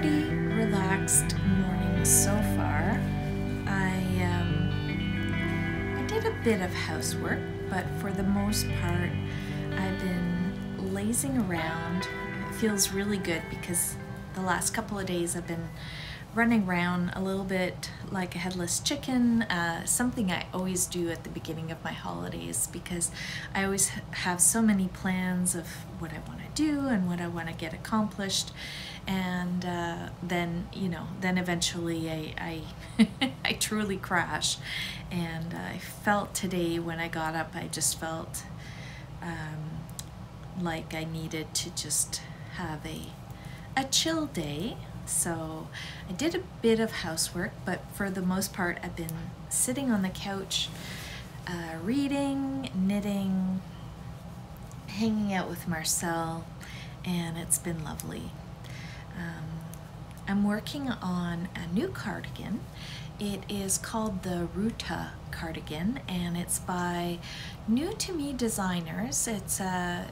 relaxed morning so far. I um, I did a bit of housework, but for the most part, I've been lazing around. It feels really good because the last couple of days I've been running around a little bit like a headless chicken, uh, something I always do at the beginning of my holidays because I always have so many plans of what I want to do and what I want to get accomplished. And uh, then, you know, then eventually I, I, I truly crash. And I felt today when I got up, I just felt um, like I needed to just have a, a chill day so I did a bit of housework, but for the most part, I've been sitting on the couch, uh, reading, knitting, hanging out with Marcel, and it's been lovely. Um, I'm working on a new cardigan. It is called the Ruta cardigan and it's by new to me designers. It's a,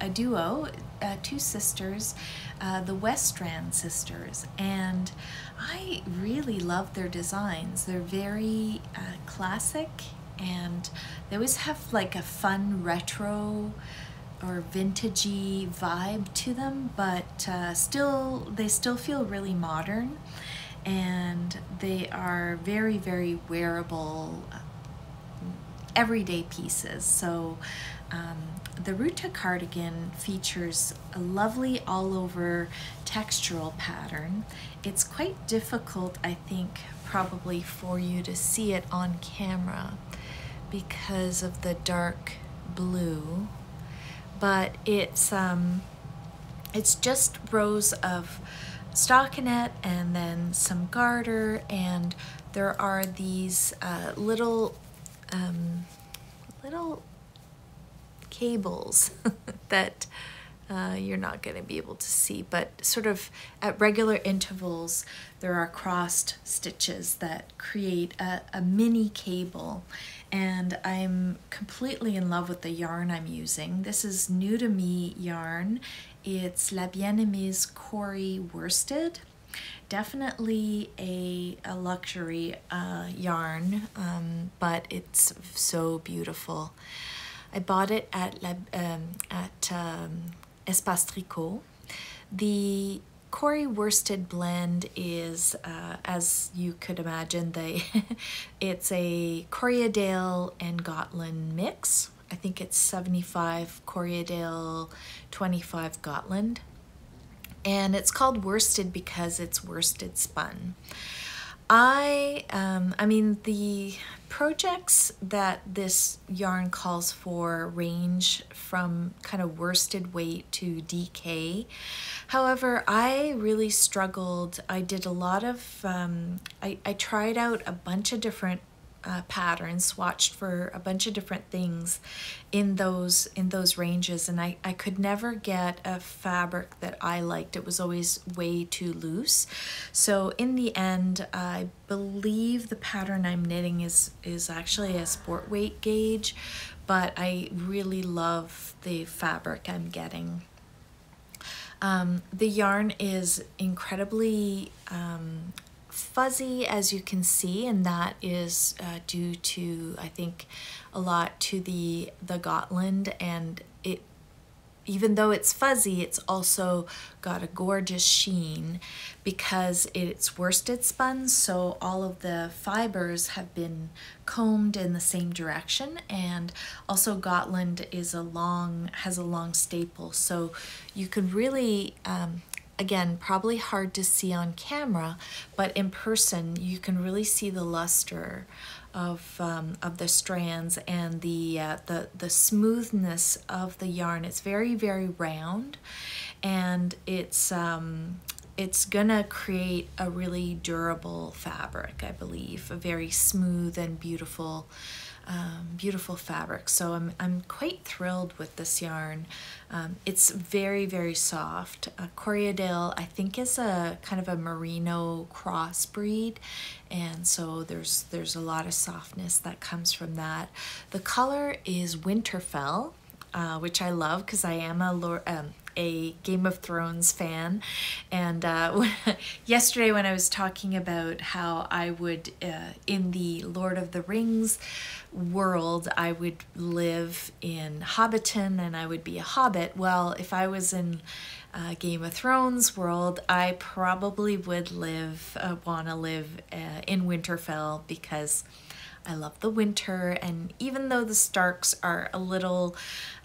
a, a duo, uh, two sisters, uh, the Weststrand sisters, and I really love their designs. They're very uh, classic and they always have like a fun retro or vintagey vibe to them, but uh, still they still feel really modern and they are very very wearable everyday pieces so um, the Ruta cardigan features a lovely all over textural pattern. It's quite difficult I think probably for you to see it on camera because of the dark blue but it's um, it's just rows of stockinette and then some garter and there are these uh, little um, little cables that uh, you're not going to be able to see but sort of at regular intervals there are crossed stitches that create a, a mini cable and I'm completely in love with the yarn I'm using. This is new to me yarn. It's La Bien-Aimé's Corrie Worsted. Definitely a, a luxury uh, yarn, um, but it's so beautiful. I bought it at, La, um, at um, Espace Tricot. The Corrie Worsted blend is, uh, as you could imagine, they it's a Corriedale and Gotland mix. I think it's 75 Corriedale, 25 Gotland. And it's called worsted because it's worsted spun. I, um, I mean, the projects that this yarn calls for range from kind of worsted weight to DK. However, I really struggled. I did a lot of, um, I, I tried out a bunch of different uh, patterns, swatched for a bunch of different things in those in those ranges, and I, I could never get a fabric that I liked. It was always way too loose. So in the end, I believe the pattern I'm knitting is is actually a sport weight gauge, but I really love the fabric I'm getting. Um, the yarn is incredibly um, fuzzy as you can see and that is uh, due to I think a lot to the the Gotland and it even though it's fuzzy it's also got a gorgeous sheen because it's worsted spun so all of the fibers have been combed in the same direction and also Gotland is a long has a long staple. So you can really um, again, probably hard to see on camera, but in person you can really see the luster of, um, of the strands and the, uh, the, the smoothness of the yarn. It's very, very round and it's, um, it's gonna create a really durable fabric, I believe, a very smooth and beautiful um, beautiful fabric. So I'm, I'm quite thrilled with this yarn. Um, it's very, very soft. Uh, Corriedale, I think, is a kind of a merino crossbreed, and so there's there's a lot of softness that comes from that. The color is Winterfell, uh, which I love because I am a um, a Game of Thrones fan. And uh, yesterday, when I was talking about how I would, uh, in the Lord of the Rings world, I would live in Hobbiton and I would be a hobbit. Well, if I was in uh, Game of Thrones world, I probably would live, uh, want to live uh, in Winterfell because I love the winter, and even though the Starks are a little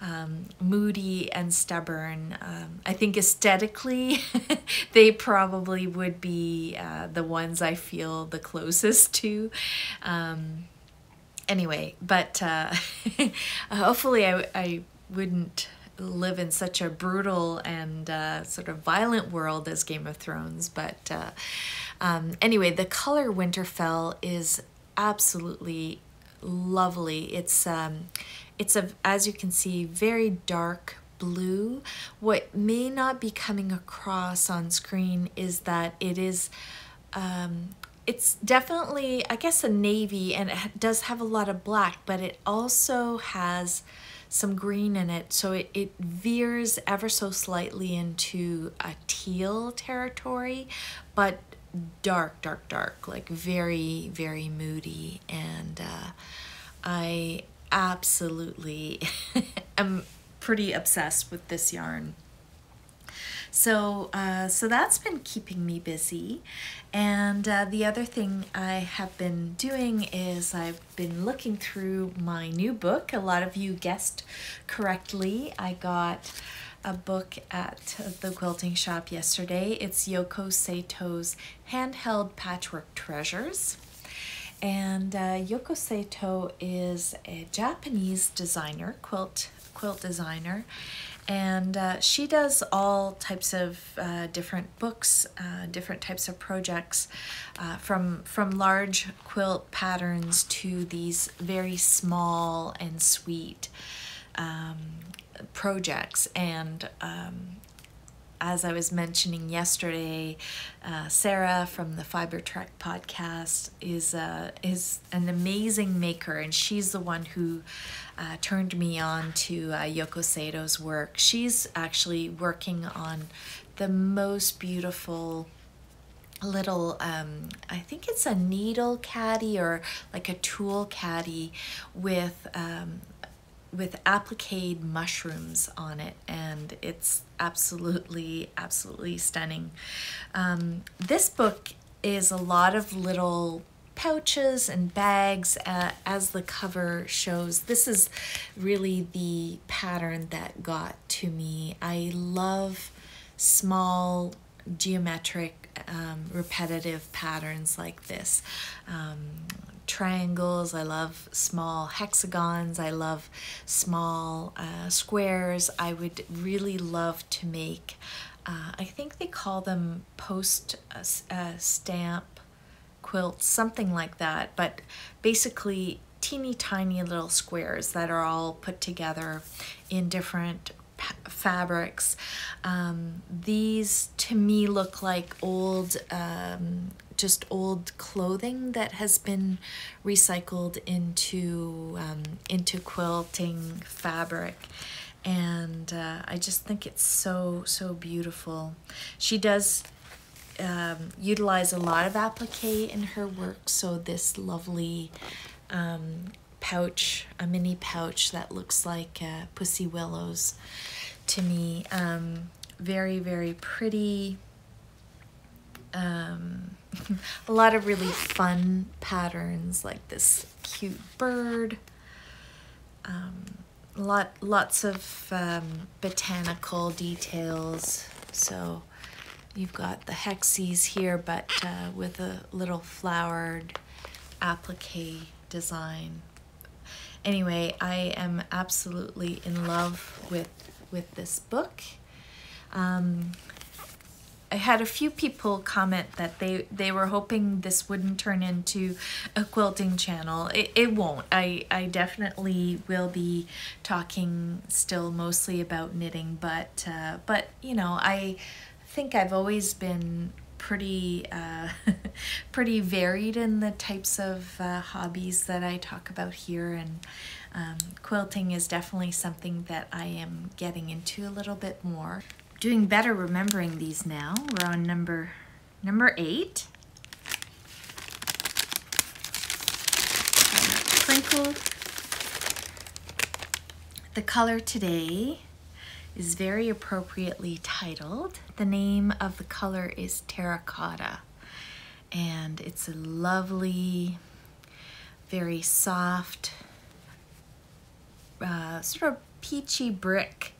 um, moody and stubborn, um, I think aesthetically they probably would be uh, the ones I feel the closest to. Um, anyway, but uh, hopefully I, I wouldn't live in such a brutal and uh, sort of violent world as Game of Thrones. But uh, um, anyway, the color Winterfell is absolutely lovely. It's um, it's a as you can see very dark blue. What may not be coming across on screen is that it is um, it's definitely I guess a navy and it does have a lot of black, but it also has some green in it so it, it veers ever so slightly into a teal territory but dark, dark, dark, like very, very moody. And uh, I absolutely am pretty obsessed with this yarn. So, uh, so that's been keeping me busy. And uh, the other thing I have been doing is I've been looking through my new book. A lot of you guessed correctly. I got a book at the quilting shop yesterday. It's Yoko Saito's Handheld Patchwork Treasures. And uh, Yoko Sato is a Japanese designer, quilt quilt designer, and uh, she does all types of uh, different books, uh, different types of projects, uh, from from large quilt patterns to these very small and sweet um, projects and um, as I was mentioning yesterday, uh, Sarah from the Fiber Trek podcast is uh, is an amazing maker, and she's the one who uh, turned me on to uh, Yoko Saito's work. She's actually working on the most beautiful little um, I think it's a needle caddy or like a tool caddy with um, with applique mushrooms on it and it's absolutely absolutely stunning. Um, this book is a lot of little pouches and bags uh, as the cover shows. This is really the pattern that got to me. I love small geometric um, repetitive patterns like this. Um, triangles, I love small hexagons, I love small uh, squares. I would really love to make, uh, I think they call them post uh, uh, stamp quilts, something like that, but basically teeny tiny little squares that are all put together in different fabrics. Um, these to me look like old um, just old clothing that has been recycled into um, into quilting fabric and uh, I just think it's so so beautiful. She does um, utilize a lot of applique in her work so this lovely um, pouch, a mini pouch that looks like uh, Pussy Willows to me. Um, very, very pretty. Um, a lot of really fun patterns like this cute bird. Um, lot lots of um, botanical details. So you've got the hexes here, but uh, with a little flowered applique design. Anyway, I am absolutely in love with with this book. Um, I had a few people comment that they they were hoping this wouldn't turn into a quilting channel. It, it won't. I, I definitely will be talking still mostly about knitting, but uh, but you know I think I've always been pretty uh, pretty varied in the types of uh, hobbies that I talk about here and um, quilting is definitely something that I am getting into a little bit more. doing better remembering these now. We're on number number eight. Crinkled. The color today is very appropriately titled. The name of the color is terracotta, and it's a lovely, very soft, uh, sort of peachy brick.